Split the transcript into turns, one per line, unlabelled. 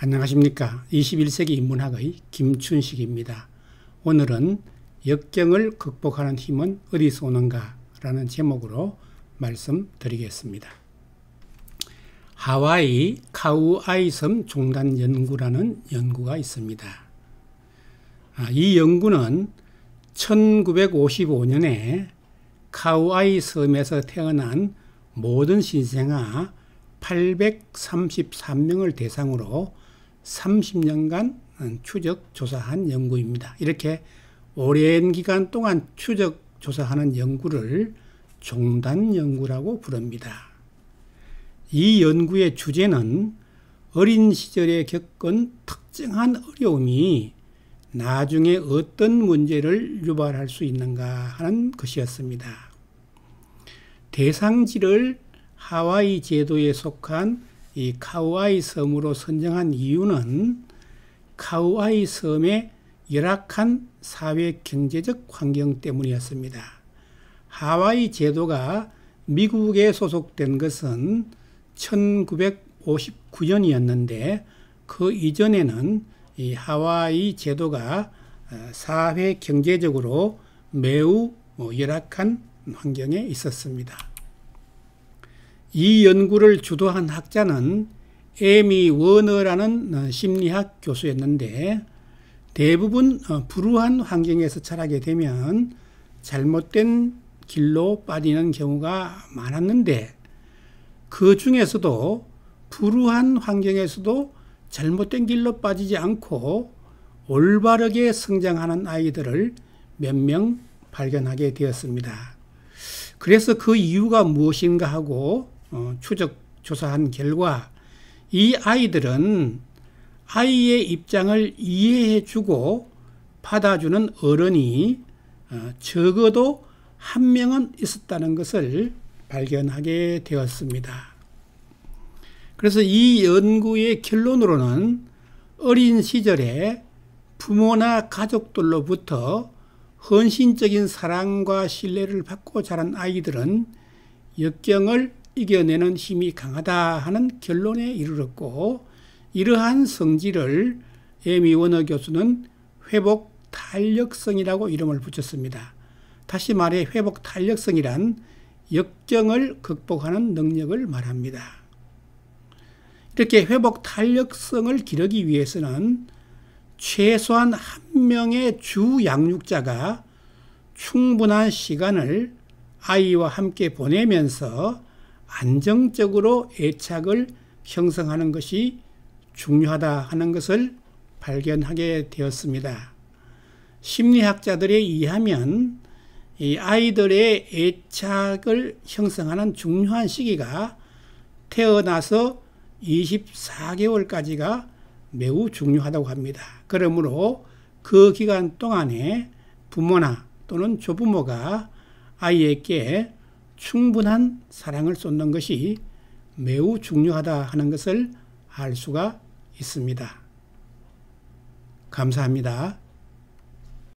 안녕하십니까. 21세기 인문학의 김춘식입니다. 오늘은 역경을 극복하는 힘은 어디서 오는가 라는 제목으로 말씀드리겠습니다. 하와이 카우아이 섬 종단 연구라는 연구가 있습니다. 아, 이 연구는 1955년에 카우아이 섬에서 태어난 모든 신생아 833명을 대상으로 30년간 추적 조사한 연구입니다. 이렇게 오랜 기간 동안 추적 조사하는 연구를 종단 연구라고 부릅니다. 이 연구의 주제는 어린 시절에 겪은 특정한 어려움이 나중에 어떤 문제를 유발할 수 있는가 하는 것이었습니다. 대상지를 하와이 제도에 속한 이 카우아이 섬으로 선정한 이유는 카우아이 섬의 열악한 사회 경제적 환경 때문이었습니다. 하와이 제도가 미국에 소속된 것은 1959년이었는데 그 이전에는 이 하와이 제도가 어, 사회 경제적으로 매우 뭐 열악한 환경에 있었습니다. 이 연구를 주도한 학자는 에미 워너라는 어, 심리학 교수였는데 대부분 어, 불우한 환경에서 자라게 되면 잘못된 길로 빠지는 경우가 많았는데 그 중에서도 불우한 환경에서도 잘못된 길로 빠지지 않고 올바르게 성장하는 아이들을 몇 명 발견하게 되었습니다. 그래서 그 이유가 무엇인가 하고 어, 추적 조사한 결과 이 아이들은 아이의 입장을 이해해 주고 받아주는 어른이 어, 적어도 한 명은 있었다는 것을 발견하게 되었습니다. 그래서 이 연구의 결론으로는 어린 시절에 부모나 가족들로부터 헌신적인 사랑과 신뢰를 받고 자란 아이들은 역경을 이겨내는 힘이 강하다 하는 결론에 이르렀고 이러한 성질을 에미 워너 교수는 회복 탄력성이라고 이름을 붙였습니다. 다시 말해 회복 탄력성이란 역경을 극복하는 능력을 말합니다. 이렇게 회복 탄력성을 기르기 위해서는 최소한 한 명의 주 양육자가 충분한 시간을 아이와 함께 보내면서 안정적으로 애착을 형성하는 것이 중요하다 하는 것을 발견하게 되었습니다. 심리학자들에 의하면 이 아이들의 애착을 형성하는 중요한 시기가 태어나서 24개월까지가 매우 중요하다고 합니다. 그러므로 그 기간 동안에 부모나 또는 조부모가 아이에게 충분한 사랑을 쏟는 것이 매우 중요하다 하는 것을 알 수가 있습니다. 감사합니다.